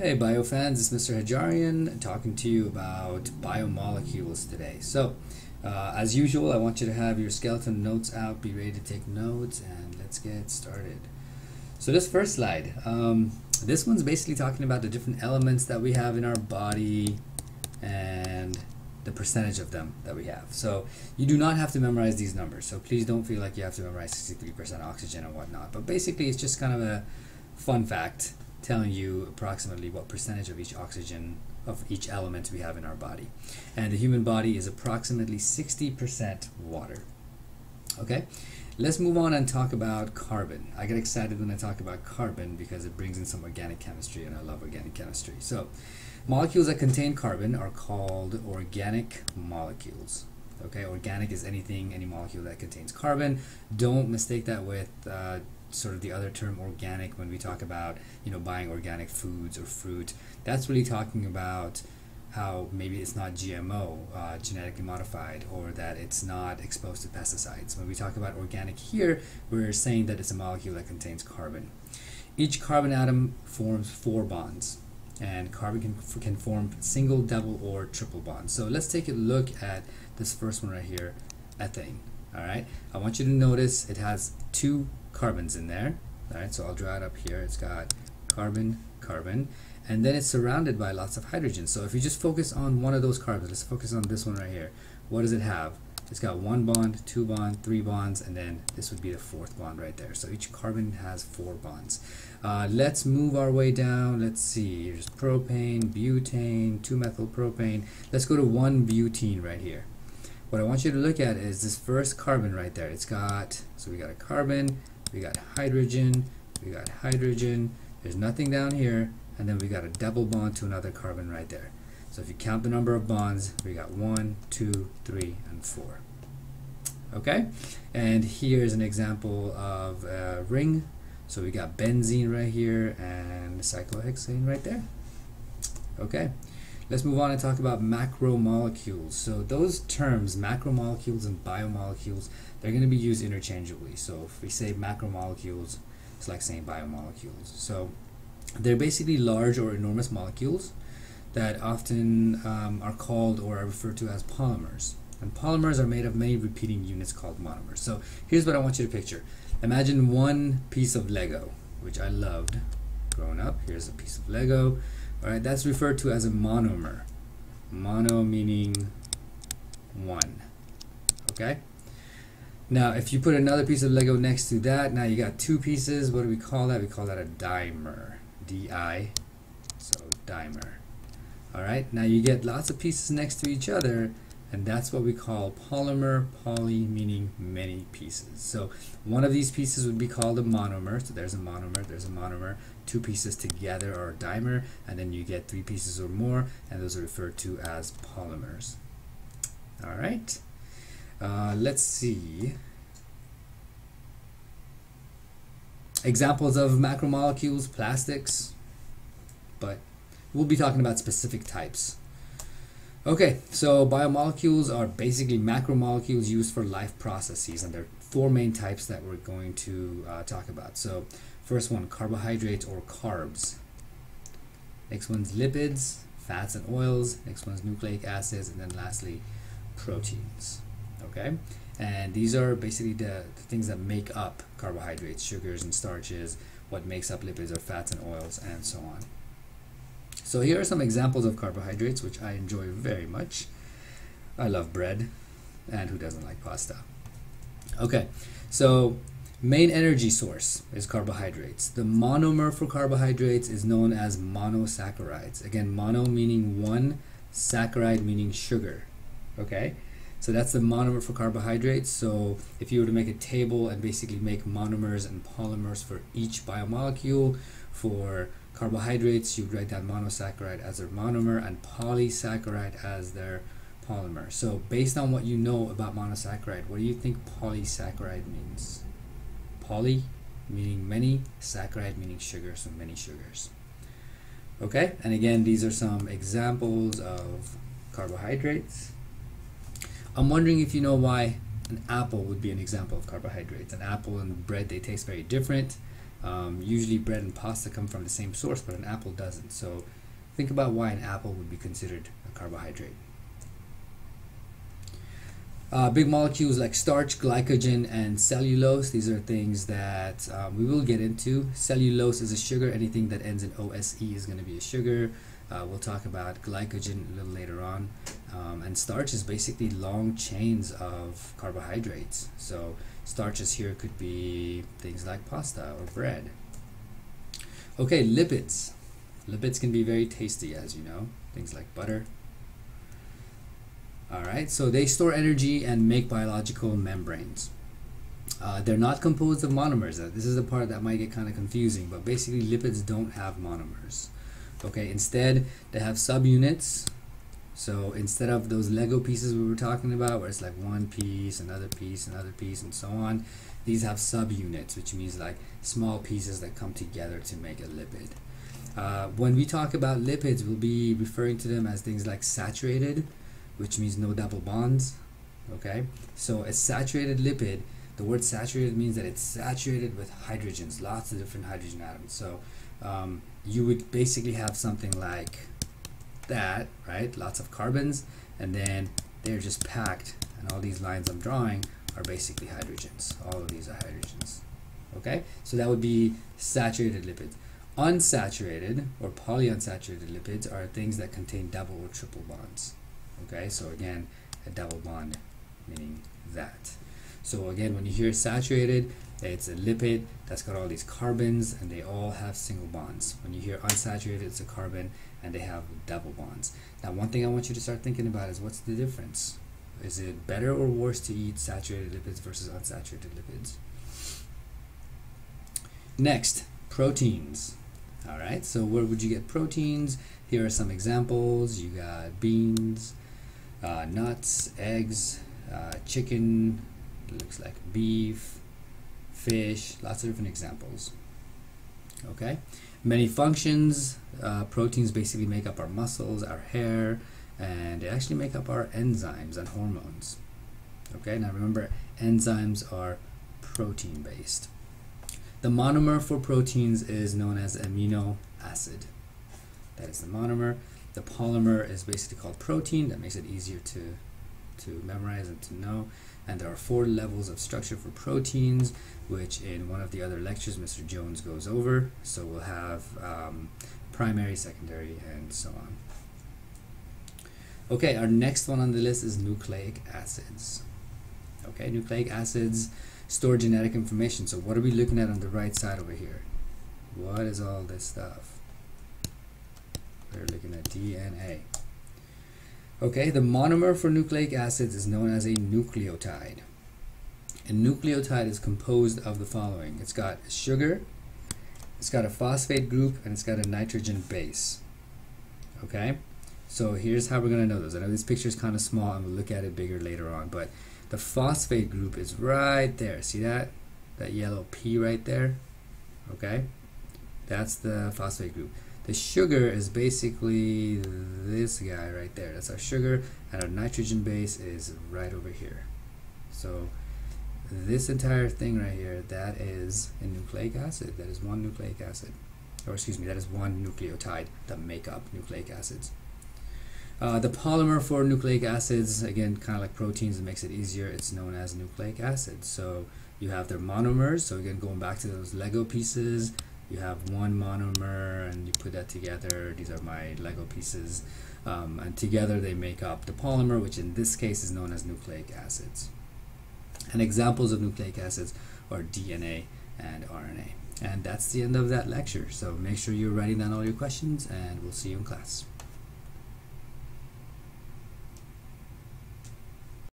Hey biofans, it's Mr. Hajarian talking to you about biomolecules today. So, uh, as usual, I want you to have your skeleton notes out, be ready to take notes, and let's get started. So this first slide, um, this one's basically talking about the different elements that we have in our body and the percentage of them that we have. So you do not have to memorize these numbers. So please don't feel like you have to memorize 63% oxygen and whatnot. But basically, it's just kind of a fun fact telling you approximately what percentage of each oxygen of each element we have in our body. And the human body is approximately 60% water. Okay, let's move on and talk about carbon. I get excited when I talk about carbon because it brings in some organic chemistry and I love organic chemistry. So, molecules that contain carbon are called organic molecules. Okay, organic is anything, any molecule that contains carbon. Don't mistake that with uh, sort of the other term organic when we talk about you know buying organic foods or fruit. That's really talking about how maybe it's not GMO uh, genetically modified or that it's not exposed to pesticides. When we talk about organic here we're saying that it's a molecule that contains carbon. Each carbon atom forms four bonds and carbon can, can form single double or triple bonds. So let's take a look at this first one right here ethane. All right? I want you to notice it has two carbons in there. All right, so I'll draw it up here. It's got carbon, carbon, and then it's surrounded by lots of hydrogen. So if you just focus on one of those carbons, let's focus on this one right here. What does it have? It's got one bond, two bond, three bonds, and then this would be the fourth bond right there. So each carbon has four bonds. Uh, let's move our way down. Let's see. Here's propane, butane, 2-methylpropane. Let's go to 1-butene right here. What I want you to look at is this first carbon right there. It's got, so we got a carbon, we got hydrogen, we got hydrogen, there's nothing down here, and then we got a double bond to another carbon right there. So if you count the number of bonds, we got one, two, three, and four. Okay, and here's an example of a ring. So we got benzene right here and cyclohexane right there. Okay, let's move on and talk about macromolecules. So those terms, macromolecules and biomolecules, they're going to be used interchangeably. So if we say macromolecules, it's like saying biomolecules. So they're basically large or enormous molecules that often um, are called or are referred to as polymers. And polymers are made of many repeating units called monomers. So here's what I want you to picture. Imagine one piece of Lego, which I loved growing up. Here's a piece of Lego. All right, that's referred to as a monomer. Mono meaning one. Okay? Now, if you put another piece of Lego next to that, now you got two pieces. What do we call that? We call that a dimer. D-I, so dimer. All right, now you get lots of pieces next to each other, and that's what we call polymer, poly meaning many pieces. So one of these pieces would be called a monomer. So there's a monomer, there's a monomer. Two pieces together are a dimer, and then you get three pieces or more, and those are referred to as polymers. All right. Uh, let's see. Examples of macromolecules, plastics, but we'll be talking about specific types. Okay, so biomolecules are basically macromolecules used for life processes, and there are four main types that we're going to uh, talk about. So, first one, carbohydrates or carbs. Next one's lipids, fats and oils. Next one's nucleic acids, and then lastly, proteins okay and these are basically the, the, things that make up carbohydrates sugars and starches what makes up lipids or fats and oils and so on so here are some examples of carbohydrates which I enjoy very much. I love bread and who doesn't like pasta? Okay so main energy source is carbohydrates. The monomer for carbohydrates is known as monosaccharides. Again mono meaning one saccharide meaning sugar. Okay? So that's the monomer for carbohydrates. So if you were to make a table and basically make monomers and polymers for each biomolecule, for carbohydrates, you write down monosaccharide as their monomer and polysaccharide as their polymer. So based on what you know about monosaccharide, what do you think polysaccharide means? Poly meaning many, saccharide meaning sugar, so many sugars. Okay, and again, these are some examples of carbohydrates. I'm wondering if you know why an apple would be an example of carbohydrates. An apple and bread, they taste very different. Um, usually bread and pasta come from the same source, but an apple doesn't. So think about why an apple would be considered a carbohydrate. Uh, big molecules like starch, glycogen, and cellulose, these are things that um, we will get into. Cellulose is a sugar. Anything that ends in OSE is going to be a sugar. Uh, we'll talk about glycogen a little later on. Um, and starch is basically long chains of carbohydrates. So starches here could be things like pasta or bread. Okay, lipids. Lipids can be very tasty, as you know. Things like butter, all right, so they store energy and make biological membranes. Uh, they're not composed of monomers. Uh, this is the part that might get kind of confusing, but basically lipids don't have monomers. Okay, instead they have subunits. So instead of those Lego pieces we were talking about, where it's like one piece, another piece, another piece, and so on, these have subunits, which means like small pieces that come together to make a lipid. Uh, when we talk about lipids, we'll be referring to them as things like saturated, which means no double bonds. Okay, so a saturated lipid, the word saturated means that it's saturated with hydrogens, lots of different hydrogen atoms. So um, you would basically have something like that, right? Lots of carbons, and then they're just packed, and all these lines I'm drawing are basically hydrogens. All of these are hydrogens. Okay, so that would be saturated lipids. Unsaturated or polyunsaturated lipids are things that contain double or triple bonds. Okay, so again, a double bond, meaning that. So again, when you hear saturated, it's a lipid that's got all these carbons and they all have single bonds. When you hear unsaturated, it's a carbon and they have double bonds. Now, one thing I want you to start thinking about is what's the difference? Is it better or worse to eat saturated lipids versus unsaturated lipids? Next, proteins. All right, so where would you get proteins? Here are some examples. You got beans, uh, nuts, eggs, uh, chicken, looks like beef, fish, lots of different examples. Okay, many functions. Uh, proteins basically make up our muscles, our hair, and they actually make up our enzymes and hormones. Okay, now remember, enzymes are protein based. The monomer for proteins is known as amino acid. That is the monomer. The polymer is basically called protein. That makes it easier to, to memorize and to know. And there are four levels of structure for proteins, which in one of the other lectures Mr. Jones goes over. So we'll have um, primary, secondary, and so on. Okay, our next one on the list is nucleic acids. Okay, nucleic acids store genetic information. So what are we looking at on the right side over here? What is all this stuff? We're looking at DNA. Okay, the monomer for nucleic acids is known as a nucleotide. A nucleotide is composed of the following. It's got sugar, it's got a phosphate group, and it's got a nitrogen base. Okay, so here's how we're going to know those. I know this picture is kind of small, and we'll look at it bigger later on, but the phosphate group is right there. See that? That yellow P right there? Okay, that's the phosphate group. The sugar is basically this guy right there. That's our sugar, and our nitrogen base is right over here. So this entire thing right here, that is a nucleic acid. That is one nucleic acid. Or excuse me, that is one nucleotide that make up nucleic acids. Uh, the polymer for nucleic acids, again, kind of like proteins, it makes it easier. It's known as nucleic acid. So you have their monomers. So again, going back to those Lego pieces, you have one monomer and you put that together. These are my lego pieces. Um, and together they make up the polymer which in this case is known as nucleic acids. And examples of nucleic acids are DNA and RNA and that's the end of that lecture. So make sure you're writing down all your questions and we'll see you in class